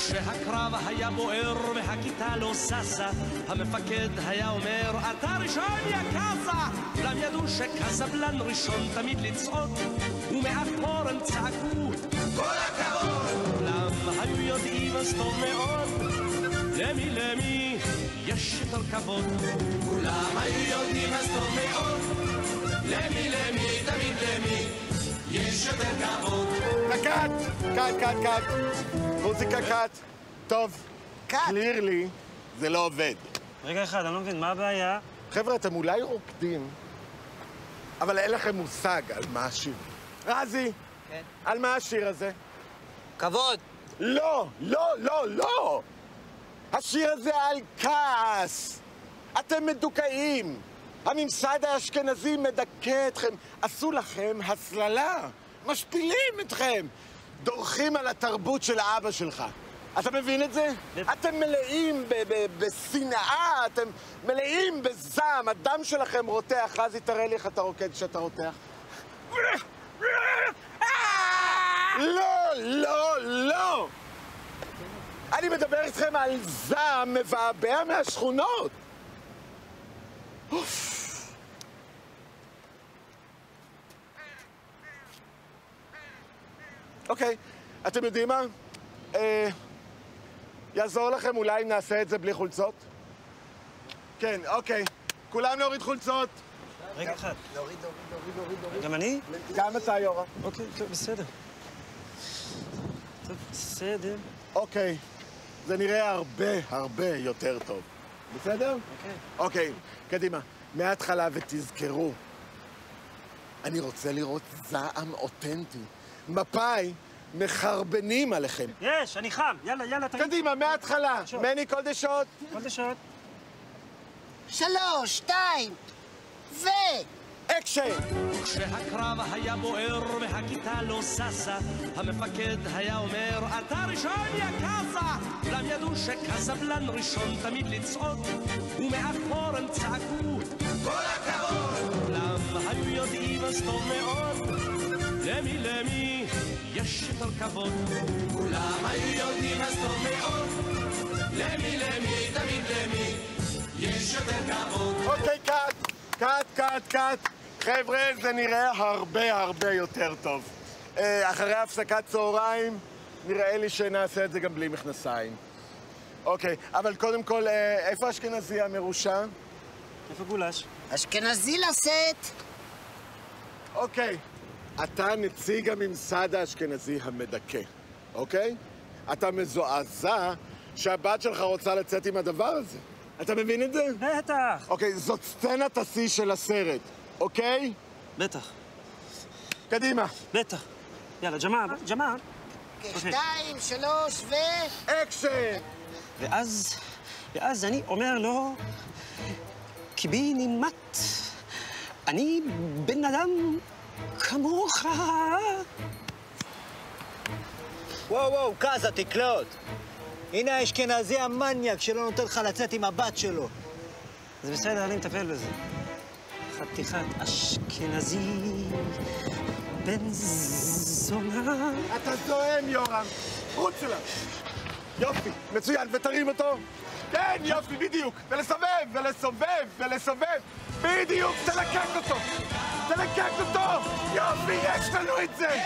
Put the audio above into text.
וכשהקרב היה בוער והכיתה לא ששה, המפקד היה אומר, אתה ראשון יא קאזה! כולם ידעו שקזבלן ראשון תמיד לצעוד, ומאחור הם צעקו, כל הכבוד! כולם היו יודעים אז טוב מאוד, למי למי יש יותר כבוד. כולם היו יודעים אז טוב מאוד, למי למי תמיד למי יש יותר כבוד. קאט! קאט, קאט, קאט. מוזיקה קאט. טוב, קאט. קלירלי, זה לא עובד. רגע אחד, אני לא מבין, מה הבעיה? חבר'ה, אתם אולי רוקדים, אבל אין לכם מושג על מה השיר. רזי, כן? על מה השיר הזה? כבוד. לא, לא, לא, לא! השיר הזה על כעס. אתם מדוכאים. הממסד האשכנזי מדכא אתכם. עשו לכם הסללה. משפילים אתכם. דורכים על התרבות של האבא שלך. אתה מבין את זה? אתם מלאים בשנאה, אתם מלאים בזעם, הדם שלכם רותח. רזי, תראה לי איך אתה רוקד כשאתה רותח. לא, לא, לא! אני מדבר איתכם על זעם מבעבע מהשכונות. אוקיי, אתם יודעים מה? אה, יעזור לכם אולי אם נעשה את זה בלי חולצות? כן, אוקיי. כולם להוריד חולצות. רגע אחד. להוריד, להוריד, להוריד, להוריד. גם אני? גם אתה, יורם. אוקיי, טוב, בסדר. טוב, בסדר. אוקיי, זה נראה הרבה הרבה יותר טוב. בסדר? אוקיי. אוקיי, קדימה. מההתחלה ותזכרו, אני רוצה לראות זעם אותנטי. מפאי מחרבנים עליכם. יש, אני חם. יאללה, יאללה, תגיד. קדימה, מההתחלה. מני כל דשות. כל דשות. שלוש, שתיים, ו... אקשן! כשהקרב היה בוער והכיתה לא ששה, המפקד היה אומר, אתה ראשון יא קאזה! כולם ידעו שקזבלן ראשון תמיד לצעוד, ומאחור הם צעקו, כל הכבוד! כולם היו יודעים אז טוב מאוד, למי למי יש יותר כבוד. כולם היו יודעים אז טוב מאוד, למי למי תמיד למי יש יותר כבוד. אוקיי, קאט, קאט, קאט, קאט. חבר'ה, זה נראה הרבה הרבה יותר טוב. אה, אחרי הפסקת צהריים, נראה לי שנעשה את זה גם בלי מכנסיים. אוקיי, אבל קודם כל, אה, איפה אשכנזי המרושע? איפה גולש? אשכנזי לשאת. אוקיי, אתה נציג הממסד האשכנזי המדכא, אוקיי? אתה מזועזע שהבת שלך רוצה לצאת עם הדבר הזה. אתה מבין את זה? בטח. אוקיי, זאת סצנת השיא של הסרט, אוקיי? בטח, קדימה. בטח. יאללה, ג'מאל, ג'מאל. שתיים, שלוש, ו... אקשן! ואז, ואז אני אומר לו, קיבינימט, אני בן אדם כמוך. וואו, וואו, קאזה, תקלוט. הנה האשכנזי המניאק שלא נותן לך לצאת עם הבת שלו. זה בסדר, אני מטפל בזה. חתיכת אשכנזי, בן זונה. אתה זועם, יורם. רוץ אליו. יופי, מצוין, ותרים אותו. כן, יופי, בדיוק. ולסובב, ולסובב, ולסובב. בדיוק, תלקק אותו. תלקק אותו. יופי, יש לנו את זה.